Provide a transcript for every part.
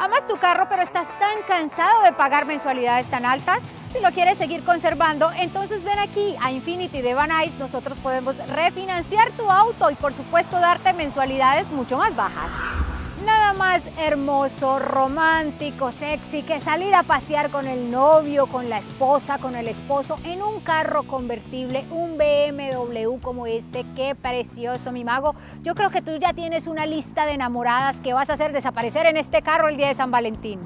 Amas tu carro, pero estás tan cansado de pagar mensualidades tan altas. Si lo quieres seguir conservando, entonces ven aquí a Infinity de Van Nuys. Nosotros podemos refinanciar tu auto y por supuesto darte mensualidades mucho más bajas. Nada más hermoso, romántico, sexy que salir a pasear con el novio, con la esposa, con el esposo en un carro convertible, un BMW como este. Qué precioso, mi mago. Yo creo que tú ya tienes una lista de enamoradas que vas a hacer desaparecer en este carro el día de San Valentín.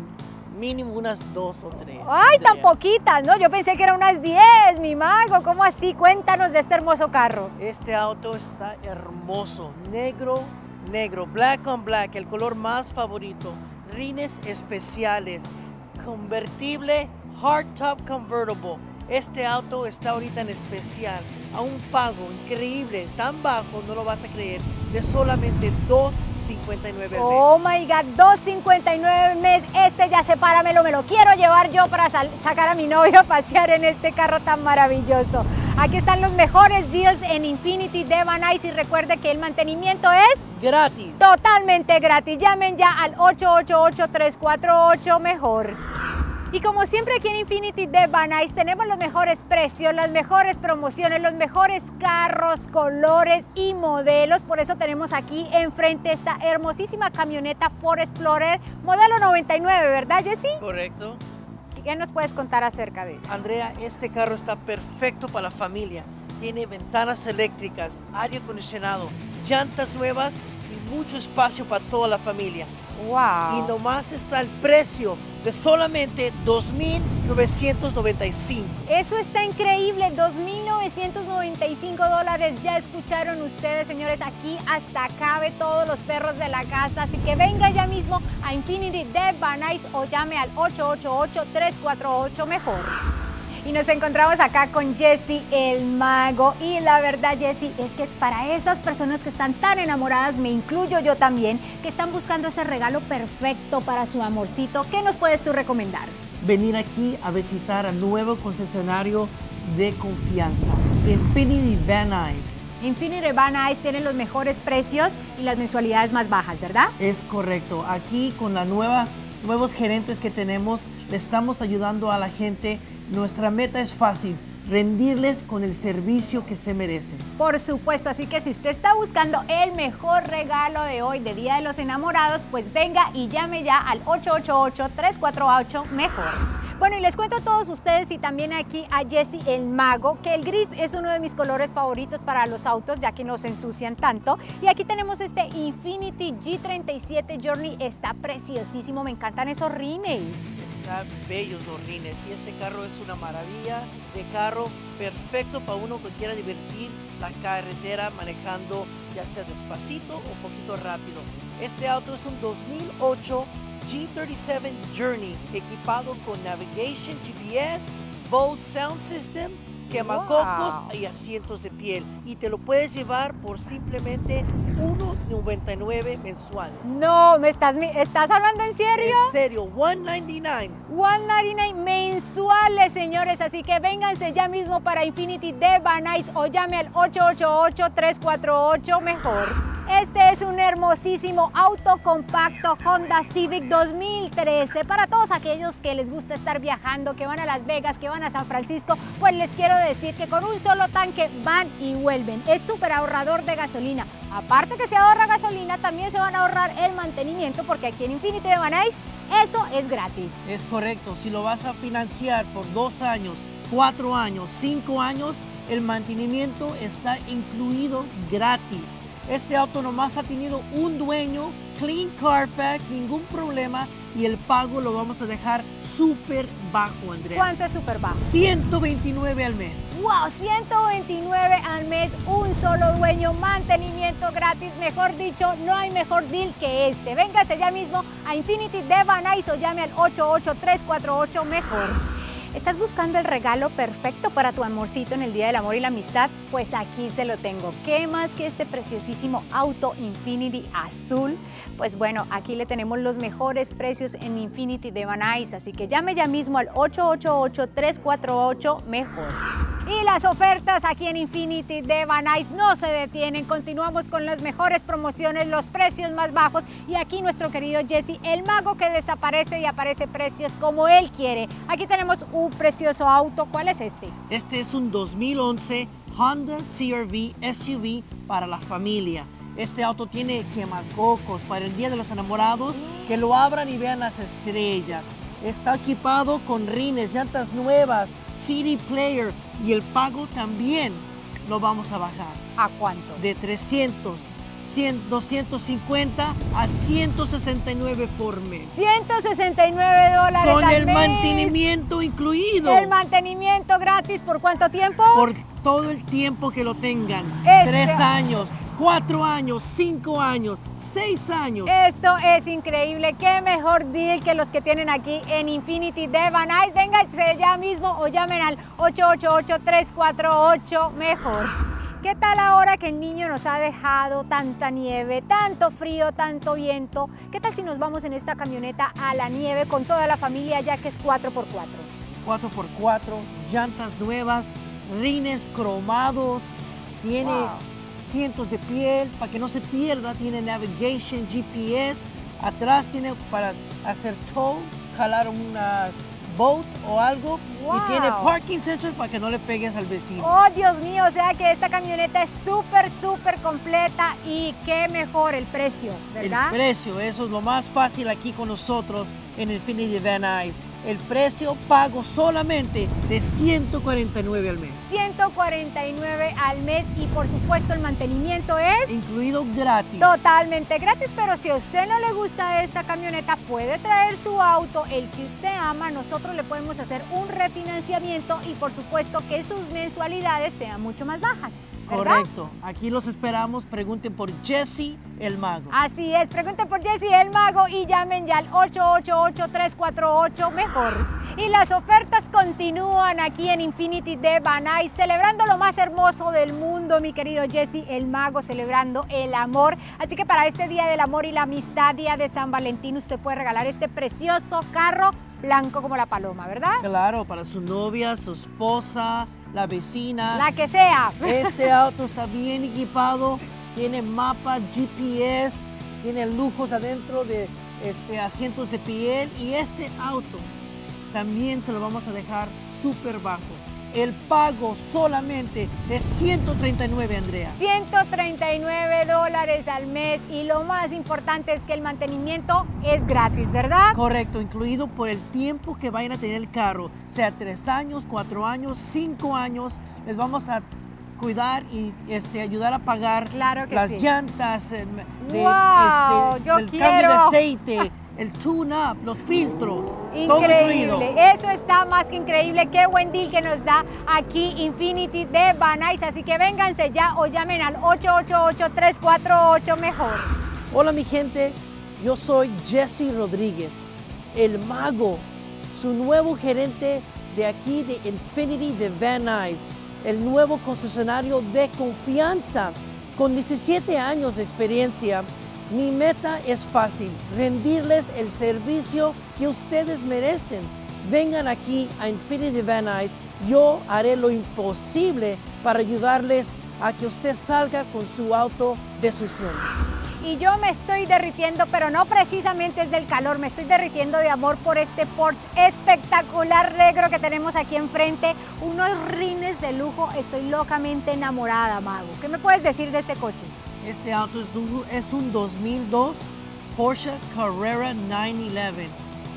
Mínimo unas dos o tres. Ay, tan poquitas, ¿no? Yo pensé que eran unas diez, mi mago. ¿Cómo así? Cuéntanos de este hermoso carro. Este auto está hermoso, negro negro, black on black, el color más favorito, rines especiales, convertible, hardtop convertible. Este auto está ahorita en especial a un pago increíble, tan bajo, no lo vas a creer, de solamente 2.59 al mes. Oh my God, 2.59 al mes. Este ya sepáramelo, me lo quiero llevar yo para sacar a mi novio a pasear en este carro tan maravilloso. Aquí están los mejores deals en Infinity de Van y recuerde que el mantenimiento es gratis. Totalmente gratis. Llamen ya al 888-348 mejor. Y como siempre aquí en Infinity de Van tenemos los mejores precios, las mejores promociones, los mejores carros, colores y modelos. Por eso tenemos aquí enfrente esta hermosísima camioneta Ford Explorer modelo 99, ¿verdad Jesse? Correcto. ¿Qué nos puedes contar acerca de él? Andrea, este carro está perfecto para la familia. Tiene ventanas eléctricas, aire acondicionado, llantas nuevas mucho espacio para toda la familia. Wow. Y nomás está el precio de solamente 2.995. Eso está increíble, 2.995 dólares. Ya escucharon ustedes, señores, aquí hasta cabe todos los perros de la casa. Así que venga ya mismo a Infinity de Van o llame al 888-348 mejor. Y nos encontramos acá con Jesse el mago. Y la verdad, Jesse, es que para esas personas que están tan enamoradas, me incluyo yo también, que están buscando ese regalo perfecto para su amorcito, ¿qué nos puedes tú recomendar? Venir aquí a visitar al nuevo concesionario de confianza, Infinity Van Nuys. Infinity Van Nuys tiene los mejores precios y las mensualidades más bajas, ¿verdad? Es correcto. Aquí con las nuevas nuevos gerentes que tenemos, le estamos ayudando a la gente nuestra meta es fácil, rendirles con el servicio que se merecen. Por supuesto, así que si usted está buscando el mejor regalo de hoy, de Día de los Enamorados, pues venga y llame ya al 888-348-MEJOR. Bueno, y les cuento a todos ustedes y también aquí a Jesse el Mago, que el gris es uno de mis colores favoritos para los autos, ya que nos ensucian tanto. Y aquí tenemos este Infinity G37 Journey, está preciosísimo, me encantan esos rines. Bellos los rines y este carro es una maravilla de carro, perfecto para uno que quiera divertir la carretera manejando ya sea despacito o poquito rápido. Este auto es un 2008 G37 Journey equipado con Navigation GPS, Bose Sound System, quemacocos y asientos de piel. Y te lo puedes llevar por simplemente 1.99 mensuales. No, ¿me estás, estás hablando en serio? En serio, 1.99. 1.99 mensuales, señores. Así que vénganse ya mismo para Infinity de Van o llame al 888-348 mejor. Este es un hermosísimo auto compacto Honda Civic 2013. Para todos aquellos que les gusta estar viajando, que van a Las Vegas, que van a San Francisco, pues les quiero decir que con un solo tanque van y vuelven. Es súper ahorrador de gasolina. Aparte que se ahorra gasolina, también se van a ahorrar el mantenimiento porque aquí en Infinity de Banais eso es gratis. Es correcto. Si lo vas a financiar por dos años, cuatro años, cinco años, el mantenimiento está incluido gratis. Este auto nomás ha tenido un dueño, Clean Carfax, ningún problema y el pago lo vamos a dejar súper bajo, Andrea. ¿Cuánto es súper bajo? 129 al mes. ¡Wow! 129 al mes, un solo dueño, mantenimiento gratis. Mejor dicho, no hay mejor deal que este. Véngase ya mismo a Infinity de Van o llame al 88348 mejor. ¿Estás buscando el regalo perfecto para tu amorcito en el Día del Amor y la Amistad? Pues aquí se lo tengo. ¿Qué más que este preciosísimo auto Infinity azul? Pues bueno, aquí le tenemos los mejores precios en Infinity de Van así que llame ya mismo al 888-348 mejor. Y las ofertas aquí en Infinity de Van Nuys no se detienen. Continuamos con las mejores promociones, los precios más bajos. Y aquí nuestro querido Jesse, el mago que desaparece y aparece precios como él quiere. Aquí tenemos un precioso auto. ¿Cuál es este? Este es un 2011 Honda CRV SUV para la familia. Este auto tiene quemacocos para el Día de los Enamorados, que lo abran y vean las estrellas. Está equipado con rines, llantas nuevas, CD player y el pago también lo vamos a bajar. ¿A cuánto? De 300, 100, 250 a 169 por mes. 169 dólares Con al el mes. mantenimiento incluido. El mantenimiento gratis, ¿por cuánto tiempo? por todo el tiempo que lo tengan. Este- Tres años, cuatro años, cinco años, seis años. Esto es increíble. Qué mejor deal que los que tienen aquí en Infinity de Van Nuys. Vénganse ya mismo o llamen al 888-348 mejor. ¿Qué tal ahora que el niño nos ha dejado tanta nieve, tanto frío, tanto viento? ¿Qué tal si nos vamos en esta camioneta a la nieve con toda la familia ya que es 4x4? 4x4, llantas nuevas, rines cromados, tiene Wow. Cientos de piel para que no se pierda, tiene navigation, GPS, atrás tiene para hacer tow, jalar una boat o algo Wow. y tiene parking sensors para que no le pegues al vecino. Oh, Dios mío, o sea que esta camioneta es súper, súper completa y qué mejor el precio, ¿verdad? El precio, eso es lo más fácil aquí con nosotros en Infinity Van Nuys. El precio pago solamente de 149 al mes, 149 al mes y por supuesto el mantenimiento es incluido gratis. totalmente gratis, pero si a usted no le gusta esta camioneta, puede traer su auto, el que usted ama, nosotros le podemos hacer un refinanciamiento y por supuesto que sus mensualidades sean mucho más bajas. ¿Verdad? Correcto. Aquí los esperamos. Pregunten por Jesse el Mago. Así es, pregunten por Jesse el Mago y llamen ya al 888-348 mejor. Y las ofertas continúan aquí en Infinity de Nuys, celebrando lo más hermoso del mundo, mi querido Jesse el Mago, celebrando el amor. Así que para este Día del Amor y la Amistad, Día de San Valentín, usted puede regalar este precioso carro blanco como la paloma, ¿verdad? Claro, para su novia, su esposa, la vecina. La que sea. Este auto está bien equipado, tiene mapa, GPS, tiene lujos adentro de este, asientos de piel y este auto también se lo vamos a dejar súper bajo. El pago solamente de 139, Andrea. 139 dólares al mes y lo más importante es que el mantenimiento es gratis, ¿verdad? Correcto, incluido por el tiempo que vayan a tener el carro, sea tres años, cuatro años, cinco años, les vamos a cuidar y este, ayudar a pagar Claro que las sí. llantas, em, de, Wow, este, el cambio de aceite, el tune-up, los filtros, todo incluido. Eso está más que increíble. Qué buen deal que nos da aquí Infinity de Van. Así que vénganse ya o llamen al 888-348 mejor. Hola mi gente, yo soy Jesse Rodríguez, el mago, su nuevo gerente de aquí de Infinity de Van Nuys, el nuevo concesionario de confianza. Con 17 años de experiencia, mi meta es fácil, rendirles el servicio que ustedes merecen. Vengan aquí a Infinity Van Nuys, yo haré lo imposible para ayudarles a que usted salga con su auto de sus sueños. Y yo me estoy derritiendo, pero no precisamente es del calor, me estoy derritiendo de amor por este Porsche espectacular negro que tenemos aquí enfrente. Unos rines de lujo, estoy locamente enamorada, Mago. ¿Qué me puedes decir de este coche? Este auto es, un 2002 Porsche Carrera 911.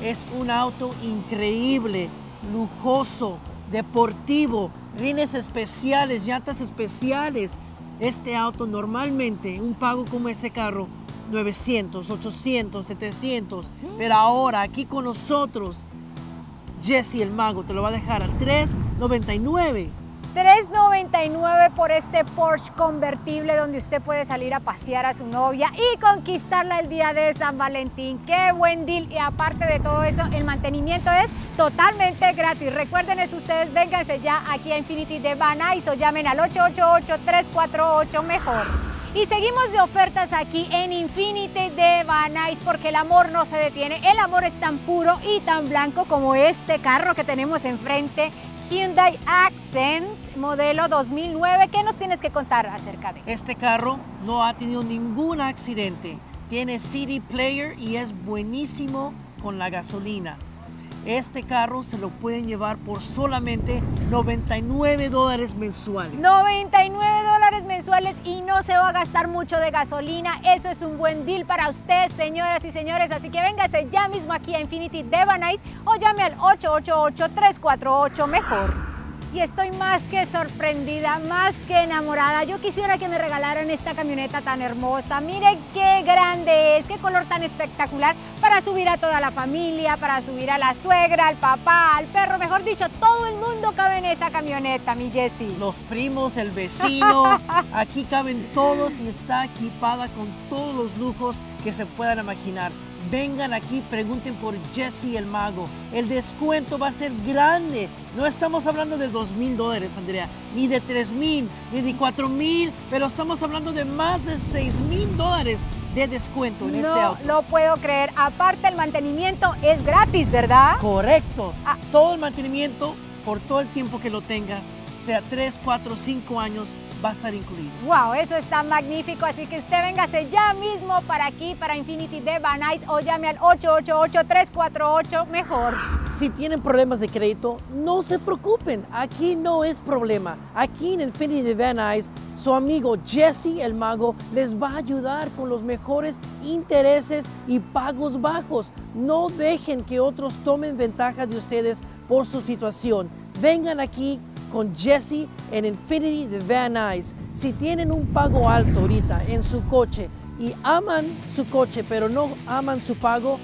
Es un auto increíble, lujoso, deportivo, rines especiales, llantas especiales. Este auto normalmente, un pago como ese carro, 900, 800, 700. Pero ahora aquí con nosotros, Jesse el Mago te lo va a dejar a 399. 3.99 por este Porsche convertible donde usted puede salir a pasear a su novia y conquistarla el día de San Valentín. Qué buen deal y aparte de todo eso, el mantenimiento es totalmente gratis. Recuerden ustedes, vénganse ya aquí a Infinity de o llamen al 888-348 mejor. Y seguimos de ofertas aquí en Infinity de porque el amor no se detiene. El amor es tan puro y tan blanco como este carro que tenemos enfrente. Hyundai Accent modelo 2009. ¿Qué nos tienes que contar acerca de? Este carro no ha tenido ningún accidente. Tiene CD player y es buenísimo con la gasolina. Este carro se lo pueden llevar por solamente 99 dólares mensuales. 99 dólares mensuales y no se va a gastar mucho de gasolina. Eso es un buen deal para usted, señoras y señores. Así que véngase ya mismo aquí a Infinity Devanice o llame al 888-348 mejor y estoy más que sorprendida, más que enamorada. Yo quisiera que me regalaran esta camioneta tan hermosa. Miren qué grande es, qué color tan espectacular para subir a toda la familia, para subir a la suegra, al papá, al perro, mejor dicho, todo el mundo cabe en esa camioneta, mi Jessie. Los primos, el vecino, aquí caben todos y está equipada con todos los lujos que se puedan imaginar. Vengan aquí, pregunten por Jesse el Mago. El descuento va a ser grande. No estamos hablando de 2 mil dólares, Andrea, ni de 3 mil, ni de 4 mil, pero estamos hablando de más de 6 mil dólares de descuento en este auto. No lo puedo creer. Aparte, el mantenimiento es gratis, ¿verdad? Correcto. Ah. Todo el mantenimiento por todo el tiempo que lo tengas, sea 3, 4, 5 años, va a estar incluido. Wow, eso está magnífico, así que usted véngase ya mismo para aquí, para Infinity de Van Nuys o llame al 888-348 mejor. Si tienen problemas de crédito, no se preocupen, aquí no es problema. Aquí en Infinity Van Nuys, su amigo Jesse el Mago les va a ayudar con los mejores intereses y pagos bajos. No dejen que otros tomen ventaja de ustedes por su situación. Vengan aquí con Jesse en Infinity de Van Nuys. Si tienen un pago alto ahorita en su coche y aman su coche pero no aman su pago,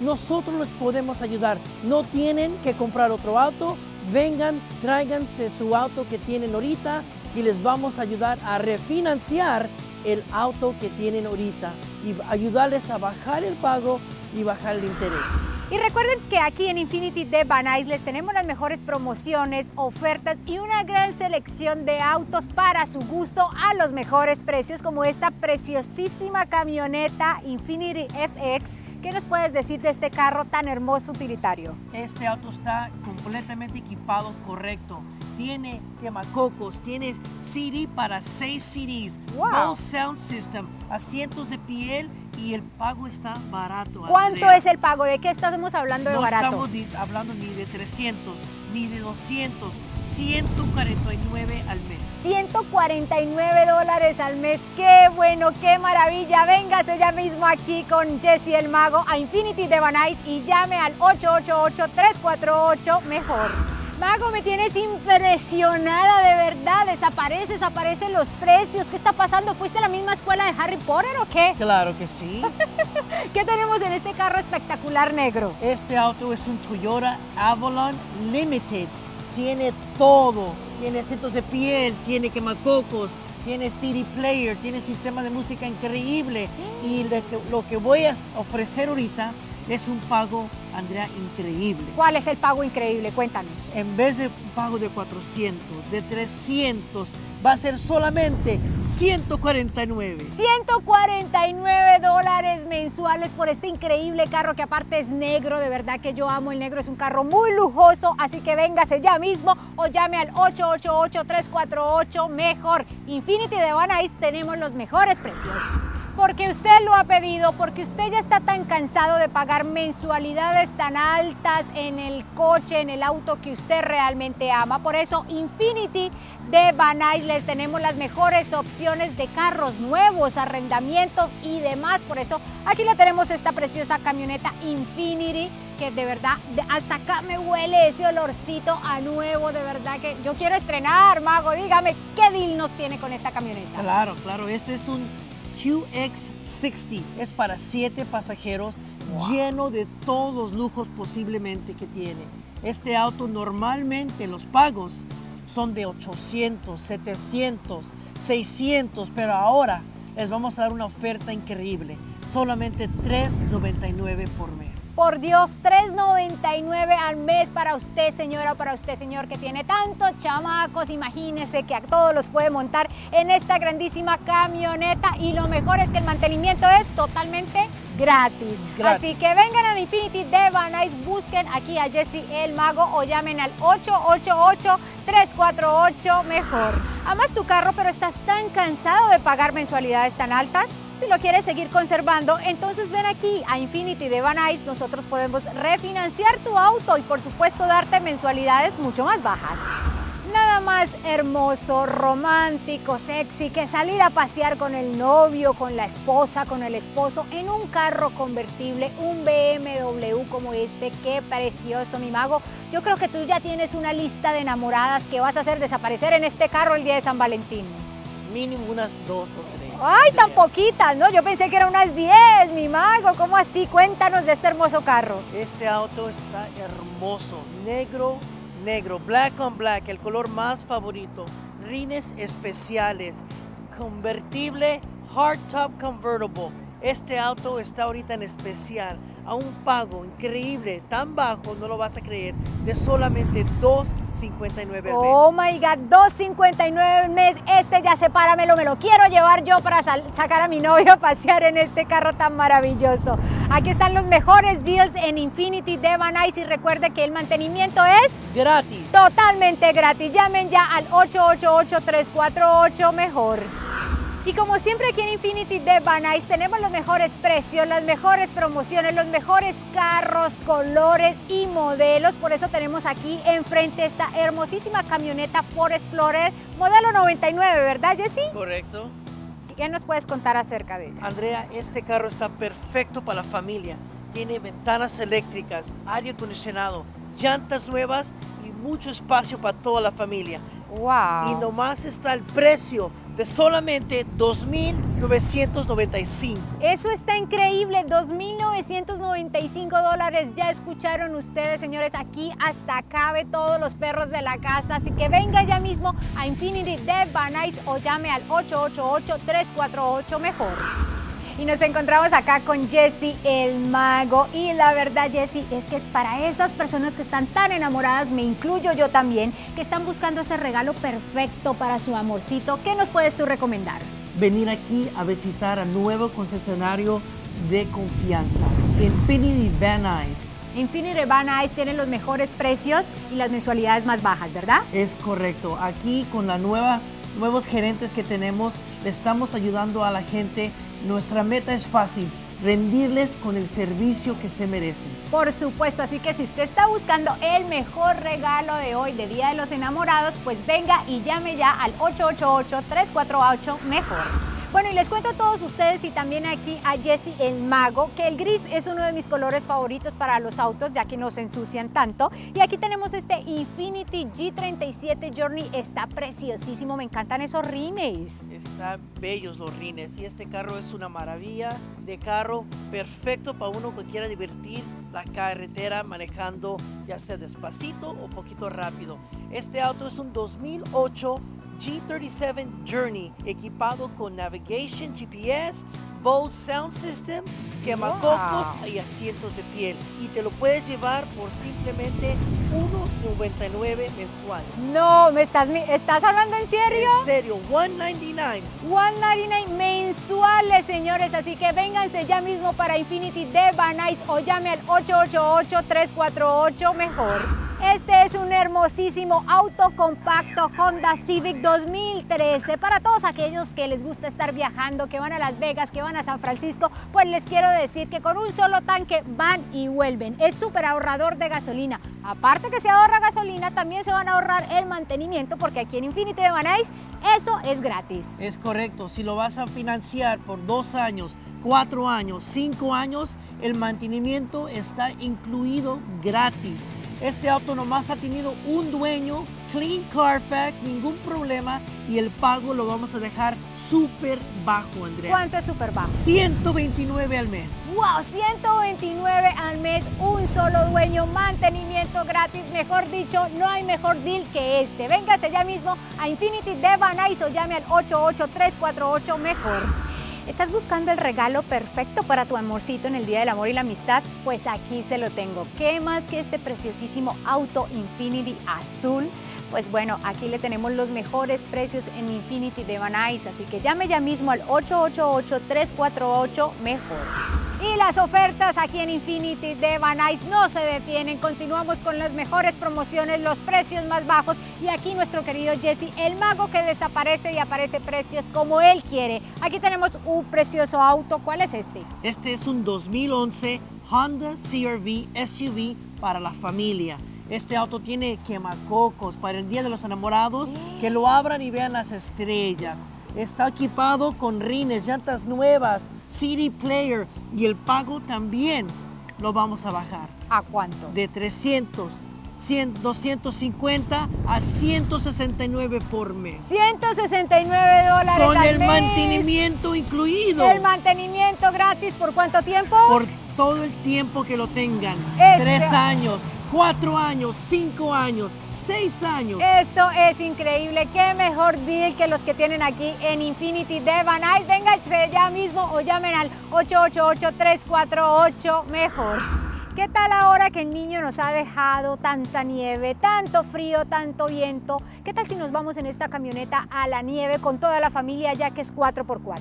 nosotros les podemos ayudar. No tienen que comprar otro auto. Vengan, tráiganse su auto que tienen ahorita y les vamos a ayudar a refinanciar el auto que tienen ahorita y ayudarles a bajar el pago y bajar el interés. Y recuerden que aquí en Infinity de Van les tenemos las mejores promociones, ofertas y una gran selección de autos para su gusto a los mejores precios como esta preciosísima camioneta Infinity FX. ¿Qué nos puedes decir de este carro tan hermoso utilitario? Este auto está completamente equipado correcto tiene quemacocos, tiene CD para 6 CDs, wow. sound system, asientos de piel y el pago está barato. ¿Cuánto es el pago? ¿De qué estamos hablando de barato? No estamos hablando ni de 300, ni de 200, 149 al mes. 149 dólares al mes. Qué bueno, qué maravilla. Véngase ya mismo aquí con Jesse el Mago a Infinity de Banais y llame al 888-348 mejor. Mago, me tienes impresionada, de verdad. Desaparece, desaparecen los precios. ¿Qué está pasando? ¿Fuiste a la misma escuela de Harry Potter o qué? Claro que sí. ¿Qué tenemos en este carro espectacular negro? Este auto es un Toyota Avalon Limited. Tiene todo. Tiene asientos de piel, tiene quemacocos, tiene CD player, tiene sistema de música increíble. Y lo que voy a ofrecer ahorita es un pago, Andrea, increíble. ¿Cuál es el pago increíble? Cuéntanos. En vez de un pago de 400, de 300, va a ser solamente 149. 149 dólares mensuales por este increíble carro que aparte es negro, de verdad que yo amo el negro, es un carro muy lujoso, así que véngase ya mismo o llame al 888-348 mejor. Infinity de Banais tenemos los mejores precios porque usted lo ha pedido, porque usted ya está tan cansado de pagar mensualidades tan altas en el coche, en el auto que usted realmente ama. Por eso Infinity de Banais les tenemos las mejores opciones de carros nuevos, arrendamientos y demás. Por eso aquí le tenemos esta preciosa camioneta Infinity que de verdad hasta acá me huele ese olorcito a nuevo, de verdad que yo quiero estrenar, Mago, dígame, ¿qué deal nos tiene con esta camioneta? Claro, claro, ese es un QX60 es para 7 pasajeros, lleno de todos los lujos posiblemente que tiene. Este auto normalmente los pagos son de 800, 700, 600, pero ahora les vamos a dar una oferta increíble, solamente 3.99 por mes. Por Dios, 3.99 al mes para usted, señora, o para usted, señor, que tiene tantos chamacos. Imagínese que a todos los puede montar en esta grandísima camioneta. Y lo mejor es que el mantenimiento es totalmente gratis. Gratis. Así que vengan a Infinity de Van busquen aquí a Jesse el Mago o llamen al 888-348 mejor. Amas tu carro, pero estás tan cansado de pagar mensualidades tan altas. Si lo quieres seguir conservando, entonces ven aquí a Infinity de Van Nuys. Nosotros podemos refinanciar tu auto y por supuesto darte mensualidades mucho más bajas. Nada más hermoso, romántico, sexy que salir a pasear con el novio, con la esposa, con el esposo en un carro convertible, un BMW como este. Qué precioso, mi mago. Yo creo que tú ya tienes una lista de enamoradas que vas a hacer desaparecer en este carro el día de San Valentín. Mínimo unas dos o tres. Ay, tan poquitas, ¿no? Yo pensé que eran unas 10, mi mago. ¿Cómo así? Cuéntanos de este hermoso carro. Este auto está hermoso, negro, negro, black on black, el color más favorito, rines especiales, convertible, hardtop convertible. Este auto está ahorita en especial a un pago increíble, tan bajo, no lo vas a creer, de solamente 2.59 al mes. Oh my God, 2.59 al mes. Este ya sepáramelo, me lo quiero llevar yo para sacar a mi novio a pasear en este carro tan maravilloso. Aquí están los mejores deals en Infinity de Van Nuys y recuerde que el mantenimiento es Gratis. totalmente gratis. Llamen ya al 888-348 mejor. Y como siempre aquí en Infinity de Van Nuys tenemos los mejores precios, las mejores promociones, los mejores carros, colores y modelos. Por eso tenemos aquí enfrente esta hermosísima camioneta Ford Explorer modelo 99, ¿verdad Jessy? Correcto. ¿Qué nos puedes contar acerca de ella? Andrea, este carro está perfecto para la familia. Tiene ventanas eléctricas, aire acondicionado, llantas nuevas y mucho espacio para toda la familia. ¡Wow! Y nomás está el precio de solamente 2.995. Eso está increíble, 2.995 dólares. Ya escucharon ustedes, señores, aquí hasta cabe todos los perros de la casa. Así que venga ya mismo a Infinity de Nuys o llame al 888-348 mejor. Y nos encontramos acá con Jesse el mago. Y la verdad, Jesse, es que para esas personas que están tan enamoradas, me incluyo yo también, que están buscando ese regalo perfecto para su amorcito, ¿qué nos puedes tú recomendar? Venir aquí a visitar a nuevo concesionario de confianza, Infinity Van Nuys. Infinity Van Nuys tiene los mejores precios y las mensualidades más bajas, ¿verdad? Es correcto. Aquí con las nuevas nuevos gerentes que tenemos, le estamos ayudando a la gente. Nuestra meta es fácil, rendirles con el servicio que se merecen. Por supuesto, así que si usted está buscando el mejor regalo de hoy, de Día de los Enamorados, pues venga y llame ya al 888-348 mejor. Bueno, y les cuento a todos ustedes y también aquí a Jesse el Mago que el gris es uno de mis colores favoritos para los autos, ya que no se ensucian tanto. Y aquí tenemos este Infinity G37 Journey, está preciosísimo, me encantan esos rines. Están bellos los rines y este carro es una maravilla de carro, perfecto para uno que quiera divertir la carretera manejando ya sea despacito o poquito rápido. Este auto es un 2008 G37 Journey equipado con navigation GPS, Bose Sound System, quemacocos Wow. y asientos de piel y te lo puedes llevar por simplemente 1.99 mensuales. No, ¿me estás, mi- estás hablando en serio? En serio, 199. 199 mensuales, señores. Así que vénganse ya mismo para Infinity de Nuys o llame al 888-348 mejor. Este es un hermosísimo auto compacto Honda Civic 2013 para todos aquellos que les gusta estar viajando, que van a Las Vegas, que van a San Francisco, pues les quiero decir que con un solo tanque van y vuelven. Es súper ahorrador de gasolina. Aparte que se ahorra gasolina, también se van a ahorrar el mantenimiento porque aquí en Infinity de Van eso es gratis. Es correcto, si lo vas a financiar por dos años, cuatro años, cinco años, el mantenimiento está incluido gratis. Este auto nomás ha tenido un dueño, Clean Carfax, ningún problema y el pago lo vamos a dejar súper bajo, Andrea. ¿Cuánto es súper bajo? 129 al mes. ¡Wow! 129 al mes, un solo dueño, mantenimiento gratis. Mejor dicho, no hay mejor deal que este. Véngase ya mismo a Infinity de Van Nuys o llame al 88348 mejor. ¿Estás buscando el regalo perfecto para tu amorcito en el Día del Amor y la Amistad? Pues aquí se lo tengo. ¿Qué más que este preciosísimo auto Infinity azul? Pues bueno, aquí le tenemos los mejores precios en Infinity de Van Nuys, así que llame ya mismo al 888-348 mejor. Y las ofertas aquí en Infinity de Van Nuys no se detienen. Continuamos con las mejores promociones, los precios más bajos. Y aquí nuestro querido Jesse, el mago que desaparece y aparece precios como él quiere. Aquí tenemos un precioso auto. ¿Cuál es este? Este es un 2011 Honda CRV SUV para la familia. Este auto tiene quemacocos para el Día de los Enamorados, que lo abran y vean las estrellas. Está equipado con rines, llantas nuevas, CD player y el pago también lo vamos a bajar. ¿A cuánto? De 300, 100, 250 a 169 por mes. 169 dólares Con al el mes. mantenimiento incluido. El mantenimiento gratis, ¿por cuánto tiempo? por todo el tiempo que lo tengan. Este- Tres años, cuatro años, cinco años, seis años. Esto es increíble. Qué mejor deal que los que tienen aquí en Infinity de Van. Vénganse ya mismo o llamen al 888-348 mejor. ¿Qué tal ahora que el niño nos ha dejado tanta nieve, tanto frío, tanto viento? ¿Qué tal si nos vamos en esta camioneta a la nieve con toda la familia ya que es 4x4?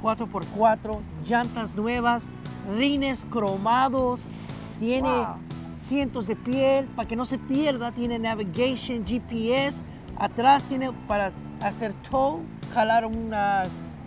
4x4, llantas nuevas, rines cromados, tiene Wow. Cientos de piel para que no se pierda, tiene navigation, GPS, atrás tiene para hacer tow, jalar una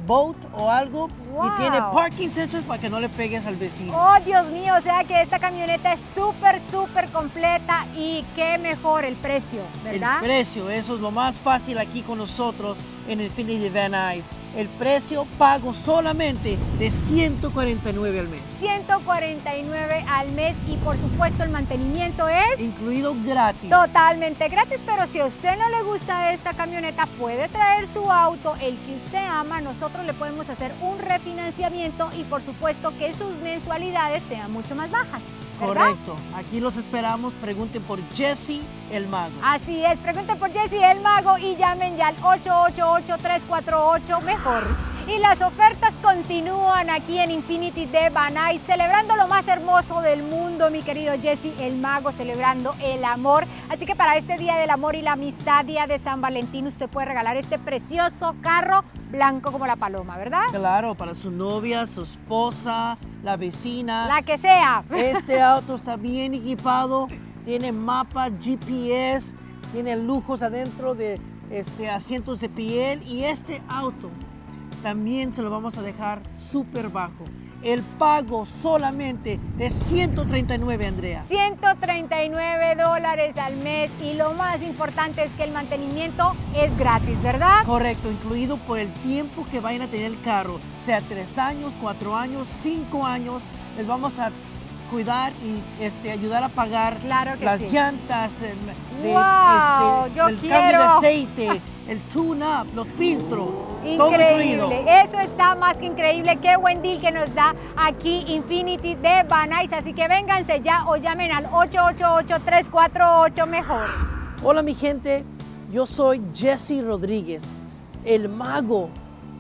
boat o algo Wow. y tiene parking sensors para que no le pegues al vecino. Oh, Dios mío, o sea que esta camioneta es súper, súper completa y qué mejor el precio, ¿verdad? El precio, eso es lo más fácil aquí con nosotros en Infinity Van Nuys. El precio pago solamente de 149 al mes, 149 al mes y por supuesto el mantenimiento es incluido gratis. totalmente gratis, pero si a usted no le gusta esta camioneta, puede traer su auto, el que usted ama, nosotros le podemos hacer un refinanciamiento y por supuesto que sus mensualidades sean mucho más bajas. ¿Verdad? Correcto. Aquí los esperamos. Pregunten por Jesse el Mago. Así es, pregunten por Jesse el Mago y llamen ya al 888-348 mejor. Y las ofertas continúan aquí en Infinity de Banay, celebrando lo más hermoso del mundo, mi querido Jesse el Mago, celebrando el amor. Así que para este Día del Amor y la Amistad, Día de San Valentín, usted puede regalar este precioso carro blanco como la paloma, ¿verdad? Claro, para su novia, su esposa, la vecina. La que sea. Este auto está bien equipado, tiene mapa, GPS, tiene lujos adentro de este, asientos de piel y este auto también se lo vamos a dejar súper bajo. El pago solamente de 139, Andrea. 139 dólares al mes y lo más importante es que el mantenimiento es gratis, ¿verdad? Correcto, incluido por el tiempo que vayan a tener el carro, sea tres años, cuatro años, cinco años, les vamos a cuidar y este, ayudar a pagar Claro que las sí. llantas, eh, de, Wow, este, el cambio de aceite, el tune-up, los filtros, todo incluido. Eso está más que increíble. Qué buen deal que nos da aquí Infinity de Banais. Así que vénganse ya o llamen al 888-348 mejor. Hola mi gente, yo soy Jesse Rodríguez, el mago,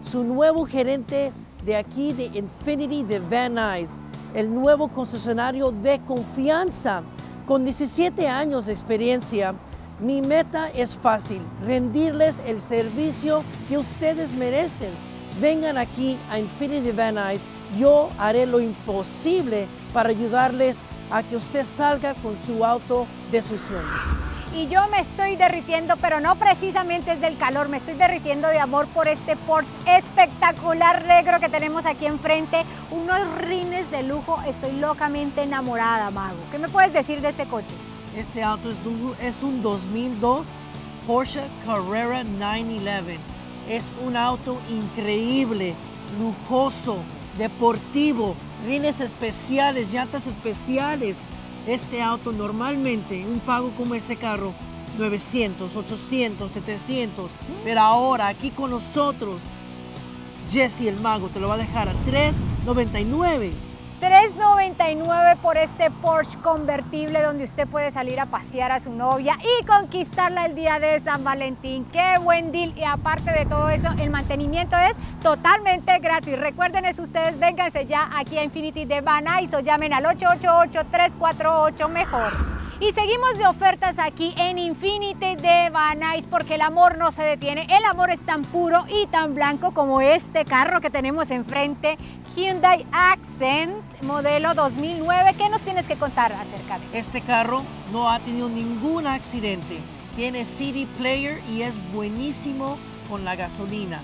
su nuevo gerente de aquí de Infinity de Van Nuys, el nuevo concesionario de confianza. Con 17 años de experiencia, mi meta es fácil, rendirles el servicio que ustedes merecen. Vengan aquí a Infinity Van Nuys, yo haré lo imposible para ayudarles a que usted salga con su auto de sus sueños. Y yo me estoy derritiendo, pero no precisamente es del calor, me estoy derritiendo de amor por este Porsche espectacular negro que tenemos aquí enfrente. Unos rines de lujo, estoy locamente enamorada, Mago. ¿Qué me puedes decir de este coche? Este auto es, un 2002 Porsche Carrera 911. Es un auto increíble, lujoso, deportivo, rines especiales, llantas especiales. Este auto normalmente, un pago como ese carro, 900, 800, 700. Pero ahora aquí con nosotros, Jesse el Mago te lo va a dejar a 399. 3.99 por este Porsche convertible donde usted puede salir a pasear a su novia y conquistarla el día de San Valentín. Qué buen deal y aparte de todo eso, el mantenimiento es totalmente gratis. Recuerden eso ustedes, vénganse ya aquí a Infinity de Van Nuys o llamen al 888-348 mejor. Y seguimos de ofertas aquí en Infinity de Nuys porque el amor no se detiene. El amor es tan puro y tan blanco como este carro que tenemos enfrente, Hyundai Accent, modelo 2009. ¿Qué nos tienes que contar acerca de Este carro no ha tenido ningún accidente. Tiene CD player y es buenísimo con la gasolina.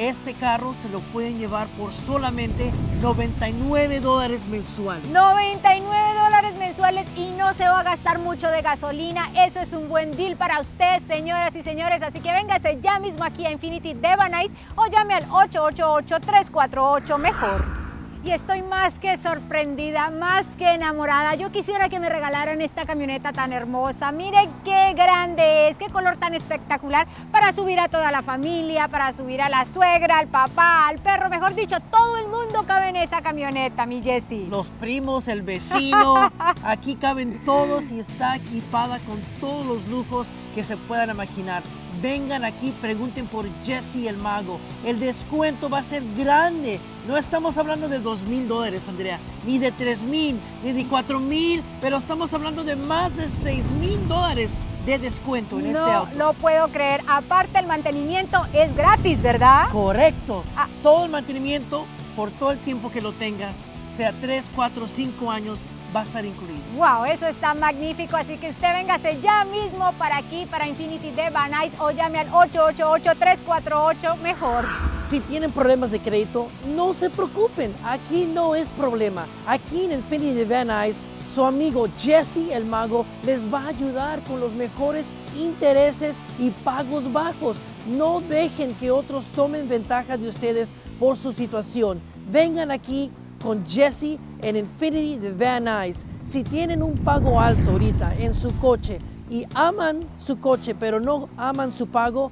Este carro se lo pueden llevar por solamente 99 dólares mensuales. 99 dólares mensuales y no se va a gastar mucho de gasolina. Eso es un buen deal para usted, señoras y señores. Así que véngase ya mismo aquí a Infinity de Van Nuys o llame al 888-348 mejor. Y estoy más que sorprendida, más que enamorada. Yo quisiera que me regalaran esta camioneta tan hermosa. Miren qué grande es, qué color tan espectacular para subir a toda la familia, para subir a la suegra, al papá, al perro. Mejor dicho, todo el mundo cabe en esa camioneta, mi Jessie. Los primos, el vecino, aquí caben todos y está equipada con todos los lujos que se puedan imaginar. Vengan aquí, pregunten por Jesse el Mago. El descuento va a ser grande. No estamos hablando de 2 mil dólares, Andrea, ni de 3 mil, ni de 4 mil, pero estamos hablando de más de 6 mil dólares de descuento en este auto. No lo puedo creer. Aparte, el mantenimiento es gratis, ¿verdad? Correcto. Ah. Todo el mantenimiento por todo el tiempo que lo tengas, sea 3, 4, 5 años, va a estar incluido. Wow, eso está magnífico. Así que usted véngase ya mismo para aquí, para Infinity de Van Nuys o llame al 888-348 mejor. Si tienen problemas de crédito, no se preocupen. Aquí no es problema. Aquí en Infinity Van Nuys, su amigo Jesse el Mago les va a ayudar con los mejores intereses y pagos bajos. No dejen que otros tomen ventaja de ustedes por su situación. Vengan aquí con Jesse en Infinity de Van Nuys. Si tienen un pago alto ahorita en su coche y aman su coche pero no aman su pago,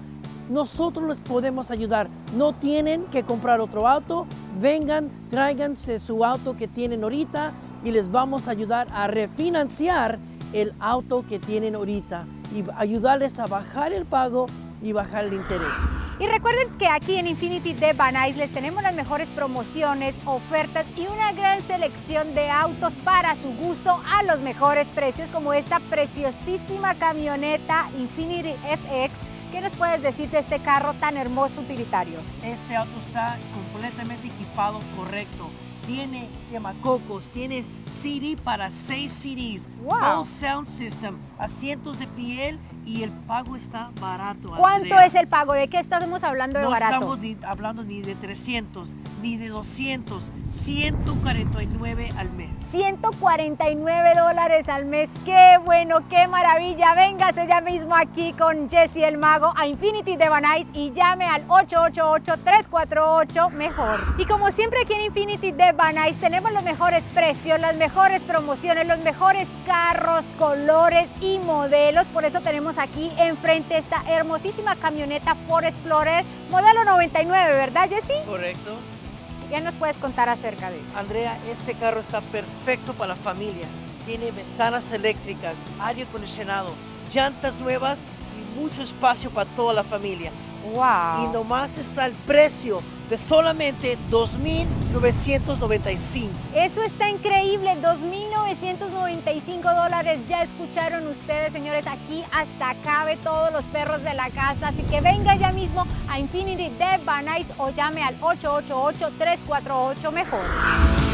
nosotros les podemos ayudar. No tienen que comprar otro auto. Vengan, tráiganse su auto que tienen ahorita y les vamos a ayudar a refinanciar el auto que tienen ahorita y ayudarles a bajar el pago y bajar el interés. Y recuerden que aquí en Infinity de Van les tenemos las mejores promociones, ofertas y una gran selección de autos para su gusto a los mejores precios, como esta preciosísima camioneta Infinity FX. ¿Qué nos puedes decir de este carro tan hermoso utilitario? Este auto está completamente equipado correcto. Tiene llamacocos, tiene CD para 6 CDs, Wow. Sound System, asientos de piel y el pago está barato. ¿Cuánto Andrea. es el pago? ¿De qué estamos hablando de No barato? estamos ni hablando ni de 300, ni de 200, 149 al mes. 149 dólares al mes. Qué bueno, qué maravilla. Véngase ya mismo aquí con Jesse el Mago a Infinity de Van Nuys y llame al 888-348 mejor. Y como siempre aquí en Infinity de Van Nuys tenemos los mejores precios, las mejores promociones, los mejores carros, colores y modelos. Por eso tenemos aquí enfrente esta hermosísima camioneta Ford Explorer modelo 99, ¿verdad Jesse? Correcto. ¿Qué nos puedes contar acerca de él? Andrea, este carro está perfecto para la familia. Tiene ventanas eléctricas, aire acondicionado, llantas nuevas y mucho espacio para toda la familia. Wow. Y nomás está el precio de solamente 2.995. Eso está increíble, 2.995 dólares. Ya escucharon ustedes, señores, aquí hasta cabe todos los perros de la casa. Así que venga ya mismo a Infinity de Van Nuys o llame al 888-348 mejor.